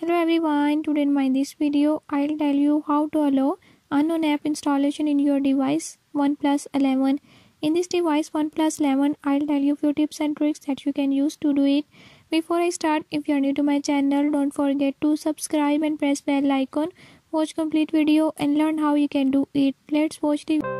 Hello everyone, today in my this video I'll tell you how to allow unknown app installation in your device OnePlus 11. In this device OnePlus 11 I'll tell you few tips and tricks that you can use to do it. Before I start, if you are new to my channel, don't forget to subscribe and press bell icon. Watch complete video and learn how you can do it. Let's watch the